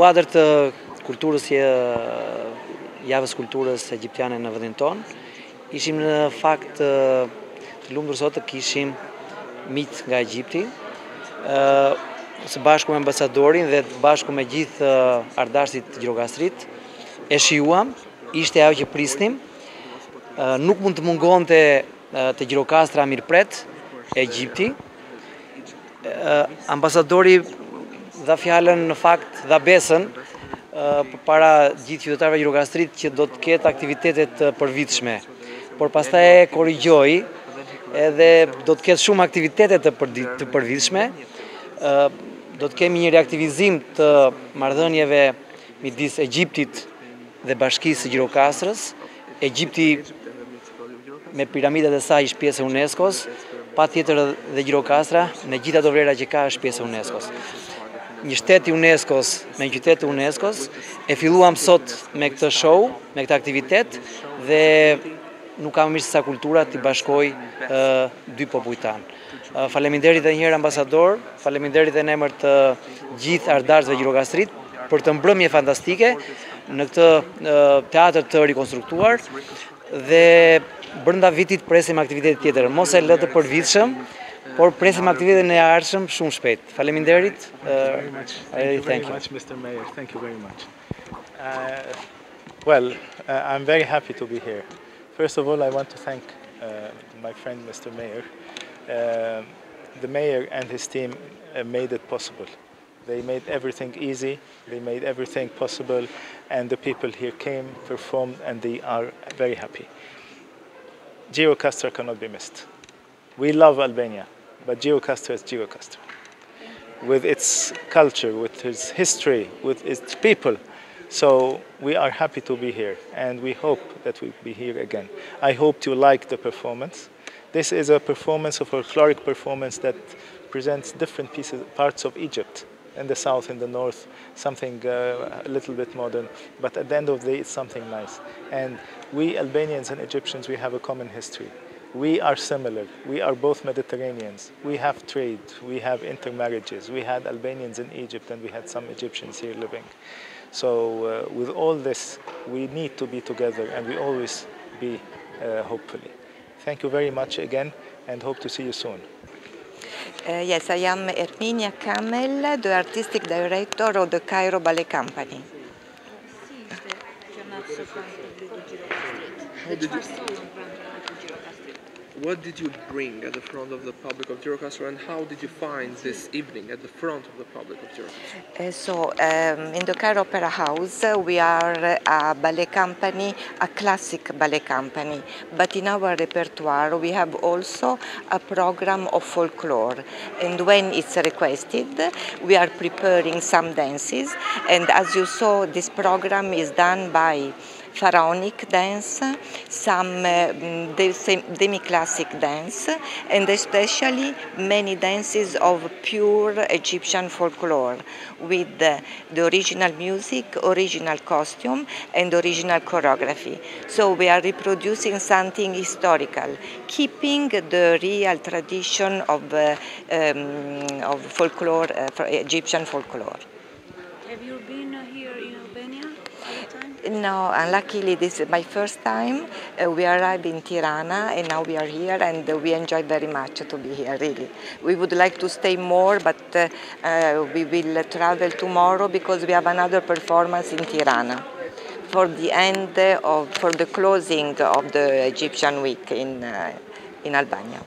kuadrë të kulturës javës kulturës egjiptiane në vëndin tonë, ishim në fakt të lumë sot të kishim mitë nga Egjipti, së bashku me ambasadorin dhe bashku me gjithë ardashtit Gjirokastrit, e shiuam, ishte ajo që prisnim, nuk mund të mungon të të Gjirokastra Mirpret, Egjipti, ambasadori dha fjallën në fakt dha besën para gjithë qytetarëve Gjirokastrit që do të ketë aktivitetet përvitshme. Por pastaj e korrigjoi edhe do të ketë shumë aktivitetet të përvitshme. Do të kemi një reaktivizim të marrëdhënieve midis Egjiptit dhe Bashkisë së Gjirokastrës. Egjipti me piramidat e saj është pjesë e UNESCO-s, pa tjetër dhe Gjirokastra në gjitha do vrera që ka është pjesë e UNESCO-s një shteti UNESCO-s me një qytetë UNESCO-s, e filluam sot me këtë show, me këtë aktivitet, dhe nuk kam mishë sa kultura të bashkoj dy popujtanë. Faleminderit dhe njërë ambasador, faleminderit dhe në emër të gjithë ardarzve Gjirokastrit, për të mbrëmje fantastike në këtë teatr të rekonstruktuar, dhe brënda vitit presim aktivitet tjetër. Mos e lëtë përvitëshëm, por presim aktivitetin e ardhshëm shumë shpejt. Faleminderit. Uh, thank you very much, Mr. Mayor. Thank you very much. Uh, well, uh, I'm very happy to be here. First of all, I want to thank uh, my friend, Mr. Mayor. Uh, the mayor and his team uh, made it possible. They made everything easy, they made everything possible, and the people here came, performed, and they are very happy. Gjirokaster cannot be missed. We love Albania, but Gjirokaster is Gjirokaster. With its culture, with its history, with its people. So we are happy to be here and we hope that we'll be here again. I hope you like the performance This is a performance, a folkloric performance that presents different pieces, parts of Egypt in the south, in the north, something uh, a little bit modern, but at the end of the day, it's something nice. And we Albanians and Egyptians, we have a common history. We are similar. We are both Mediterraneans. We have trade. We have intermarriages. We had Albanians in Egypt and we had some Egyptians here living. So uh, with all this, we need to be together and we always be, uh, hopefully. Thank you very much again and hope to see you soon. Uh, yes, I am Erminia Kamel, the artistic director of the Cairo Ballet Company. How did you, what did you bring at the front of the public of Girocastro and how did you find this evening at the front of the public of Girocastro? Uh, so, um, in the Cairo Opera House, uh, we are a ballet company, a classic ballet company, but in our repertoire we have also a program of folklore. And when it's requested, we are preparing some dances. And as you saw, this program is done by pharaonic dance, some uh, demi-classic dance, and especially many dances of pure Egyptian folklore with the original music, original costume, and original choreography. So we are reproducing something historical, keeping the real tradition of, uh, um, of folklore, uh, Egyptian folklore. Have you been? No, unluckily this is my first time. Uh, we arrived in Tirana and now we are here and uh, we enjoy very much to be here, really. We would like to stay more, but uh, uh we will travel tomorrow because we have another performance in Tirana for the end of, for the closing of the Egyptian week in, uh, in Albania.